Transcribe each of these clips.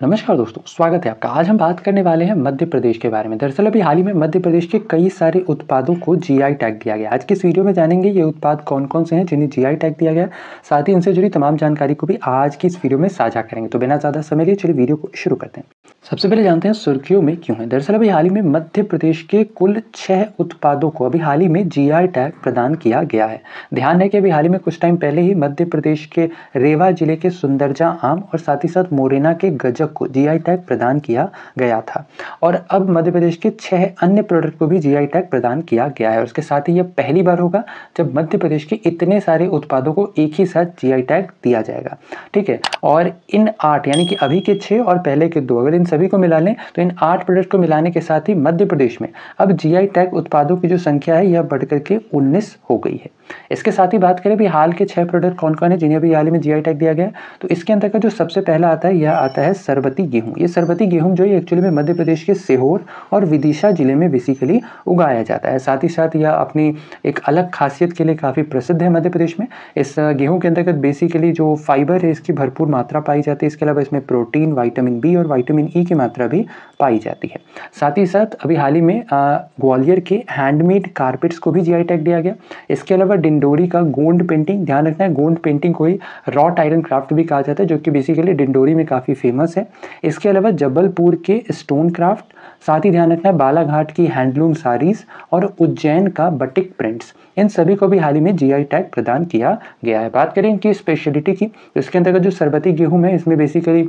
नमस्कार दोस्तों, स्वागत है आपका। आज हम बात करने वाले हैं मध्य प्रदेश के बारे में। दरअसल अभी हाल ही में मध्य प्रदेश के कई सारे उत्पादों को जीआई टैग दिया गया। आज के इस वीडियो में जानेंगे ये उत्पाद कौन कौन से हैं जिन्हें जीआई टैग दिया गया। साथ ही उनसे जुड़ी तमाम जानकारी को भी आज की इस वीडियो में साझा करेंगे। तो बिना ज़्यादा समय लिए चलिए वीडियो को शुरू करते हैं। सबसे पहले जानते हैं सुर्खियों में क्यों है। दरअसल अभी हाल ही में मध्य प्रदेश के कुल छह उत्पादों को अभी हाल ही में जीआई टैग प्रदान किया गया है। ध्यान है कि अभी हाल ही में कुछ टाइम पहले ही मध्य प्रदेश के रेवा ज़िले के सुंदरजा आम और साथ ही साथ मोरेना के गजक को जीआई टैग प्रदान किया गया था। और अब मध्य प्रदेश के छह अन्य प्रोडक्ट को भी जीआई टैग प्रदान किया गया है। उसके साथ ही यह पहली बार होगा जब मध्य प्रदेश के इतने सारे उत्पादों को एक ही साथ जीआई टैग दिया जाएगा। ठीक है? और इन आठ, यानी कि अभी के छह और पहले के दो, अगर इन सभी को मिला लें तो इन आठ प्रोडक्ट को मिलाने के साथ ही मध्य प्रदेश में। अब जीआई टैग उत्पादों की जो संख्या है, यह बढ़कर के उन्नीस हो गई है। इसके साथ ही बात करें भी हाल के छह प्रोडक्ट कौन कौन है, जिन्हें भी हाल ही में जीआई टैग दिया गया तो इसके अंतर्गत जो सबसे पहला आता है, यह आता है सरबती गेहूँ। ये सरबती गेहूँ जो है एक्चुअली में मध्य प्रदेश के सीहोर और विदिशा ज़िले में बेसिकली उगाया जाता है। साथ ही साथ यह अपनी एक अलग खासियत के लिए काफ़ी प्रसिद्ध है मध्य प्रदेश में। इस गेहूँ के अंतर्गत बेसिकली जो फाइबर है, इसकी भरपूर मात्रा पाई जाती है। इसके अलावा इसमें प्रोटीन वाइटामिन बी और वाइटामिन ई की मात्रा भी पाई जाती है। साथ ही साथ अभी हाल ही में ग्वालियर के हैंडमेड कारपेट्स को भी जी टैग दिया गया। इसके अलावा डिंडोरी का गोंड पेंटिंग, ध्यान रखना है, गोंड पेंटिंग को ही रॉट आयरन क्राफ्ट भी कहा जाता है, जो कि बेसिकली डिंडोरी में काफ़ी फ़ेमस है। इसके अलावा जबलपुर के स्टोन क्राफ्ट साथ ही ध्यान रखना है, बालाघाट की हैंडलूम साड़ीज और उज्जैन का बटिक प्रिंट्स इन सभी को भी हाल ही में जीआई टैग प्रदान किया गया है। बात करें इनकी स्पेशलिटी की तो इसके अंतर्गत जो सरबती गेहूँ है, इसमें basically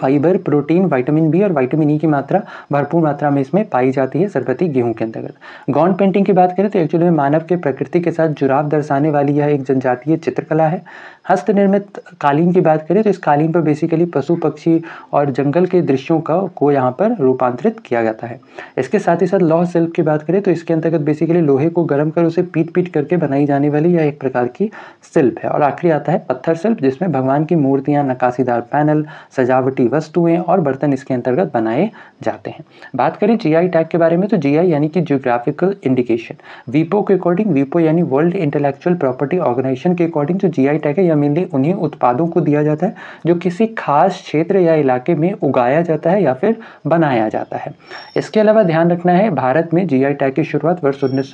fibre, protein, vitamin B और विटामिन ई e की मात्रा, भरपूर मात्रा में इसमें पाई जाती है सरबती गेहूँ के अंतर्गत। गॉन्ड पेंटिंग की बात करें तो एक्चुअली में मानव के प्रकृति के साथ जुड़ाव दर्शाने वाली यह एक जनजातीय चित्रकला है। हस्त निर्मित कालीन की बात करें तो इस कालीन पर बेसिकली पशु, पक्षी और जंगल के दृश्यों का, को यहाँ पर रूपांतरित किया जाता है। इसके साथ ही साथ लौह शिल्प की बात करें तो इसके अंतर्गत बेसिकली लोहे को गर्म कर उसे पीट पीट करके बनाई जाने वाली यह एक प्रकार की शिल्प है। और आखिरी आता है पत्थर शिल्प जिसमें भगवान की मूर्तियाँ नकाशीदार पैनल, सजावटी वस्तुएँ और बर्तन इसके अंतर्गत बनाए जाते हैं। बात करें जीआई टैग के बारे में तो जीआई यानी कि जियोग्राफिकल इंडिकेशन वीपो के अकॉर्डिंग वीपो यानी वर्ल्ड इंटेलेक्चुअल प्रॉपर्टी ऑर्गेनाइजेशन के अकॉर्डिंग जो जीआई टैग है मेनली उन्हीं उत्पादों को दिया जाता है, जो किसी खास क्षेत्र या इलाके में उगाया जाता है या फिर बनाया जाता है। इसके अलावा ध्यान रखना है, भारत में जीआई टैग की शुरुआत वर्ष उन्नीस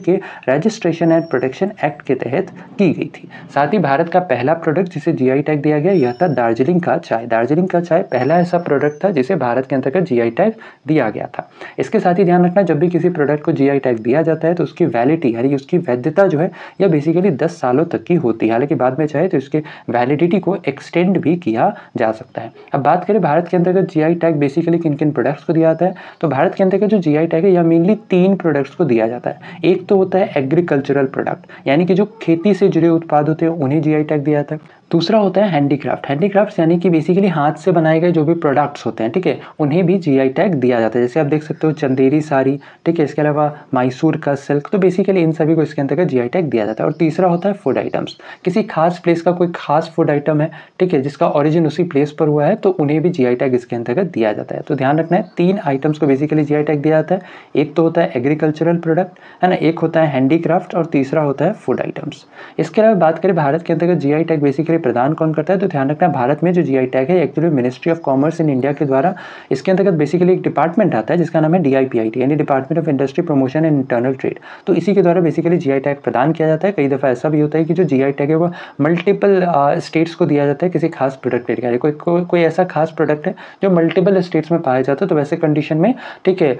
के रजिस्ट्रेशन एंड प्रोटेक्शन एक्ट के तहत की गई थी। साथ ही भारत का पहला प्रोडक्ट जिसे जीआई टैग दिया गया, यह था दार्जिलिंग का चाय। दार्जिलिंग का चाय पहला ऐसा प्रोडक्ट था जिसे भारत के अंतर्गत जीआई टैग दिया गया था। इसके साथ ही ध्यान रखना, जब भी किसी प्रोडक्ट को जीआई टैग दिया जाता है तो उसकी वैलिडिटी यानी उसकी वैधता जो है, यह बेसिकली दस सालों तक की होती है। हालाँकि बाद में चाहे तो इसके वैलिडिटी को एक्सटेंड भी किया जा सकता है। अब बात करें भारत के अंतर्गत जीआई टैग बेसिकली किन किन प्रोडक्ट्स को दिया जाता है तो भारत के अंतर्गत जो जीआई टैग है, यह मेनली तीन प्रोडक्ट्स को दिया जाता है। एक तो होता है एग्रीकल्चरल प्रोडक्ट यानी कि जो खेती से जुड़े उत्पाद होते हैं, उन्हें जीआई टैग दिया जाता है। दूसरा होता है हैंडीक्राफ्ट हैंडीक्राफ्ट यानी कि बेसिकली हाथ से बनाए गए जो भी प्रोडक्ट्स होते हैं, ठीक है? उन्हें भी जीआई टैग दिया जाता है। जैसे आप देख सकते हो चंदेरी साड़ी, ठीक है? इसके अलावा मैसूर का सिल्क तो बेसिकली इन सभी को इसके अंतर्गत जीआई टैग दिया जाता है। और तीसरा होता है फ़ूड आइटम्स किसी खास प्लेस का कोई खास फ़ूड आइटम है, ठीक है? जिसका ऑरिजिन उसी प्लेस पर हुआ है तो उन्हें भी जीआई टैग इसके अंतर्गत दिया जाता है। तो ध्यान रखना है, तीन आइटम्स को बेसिकली जी टैग दिया जाता है। एक तो होता है एग्रीकल्चरल प्रोडक्ट है ना? एक होता है हैंडीक्राफ्ट और तीसरा होता है फ़ूड आइटम्स इसके अलावा बात करें भारत के अंतर्गत जी टैग बेसिकली प्रदान कौन करता है? तो ध्यान रखना, भारत में जो जी टैग है actually ministry of commerce in India के द्वारा, इसके अंतर्गत बेसिकली एक डिपार्टमेंट आता है, जिसका नाम है डी यानी department of industry promotion and internal trade तो इसी के द्वारा बेसिकली जी टैग प्रदान किया जाता है। कई दफ़ा ऐसा भी होता है कि जो जी टैग है, वो मल्टीपल स्टेट्स को दिया जाता है किसी खास प्रोडक्ट के कोई कोई कोई ऐसा खास प्रोडक्ट है जो मल्टीपल स्टेट्स में पाया जाता है तो वैसे कंडीशन में, ठीक है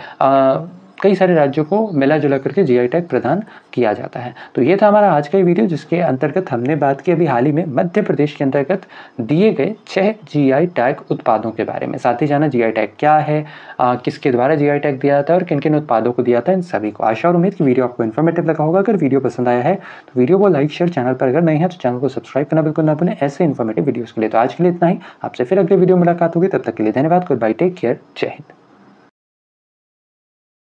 कई सारे राज्यों को मिला जुला करके जीआई टैग प्रदान किया जाता है। तो ये था हमारा आज का वीडियो जिसके अंतर्गत हमने बात की अभी हाल ही में मध्य प्रदेश के अंतर्गत दिए गए छह जीआई टैग उत्पादों के बारे में। साथ ही जाना जीआई टैग क्या है आ, किसके द्वारा जीआई टैग दिया जाता है और किन किन उत्पादों को दिया था इन सभी को। आशा और उम्मीद की वीडियो आपको इन्फॉर्मेटिव लगा होगा। अगर वीडियो पसंद आया है तो वीडियो को लाइक शेयर चैनल पर। अगर नहीं है तो चैनल को सब्सक्राइब करना बिल्कुल ना भूलें। ऐसे इन्फॉर्मेटिव वीडियोज़ के लिए तो आज के लिए इतना ही। आपसे फिर अगले वीडियो मुलाकात होगी। तब तक के लिए धन्यवाद। गुड बाई टेक केयर जय हिंद।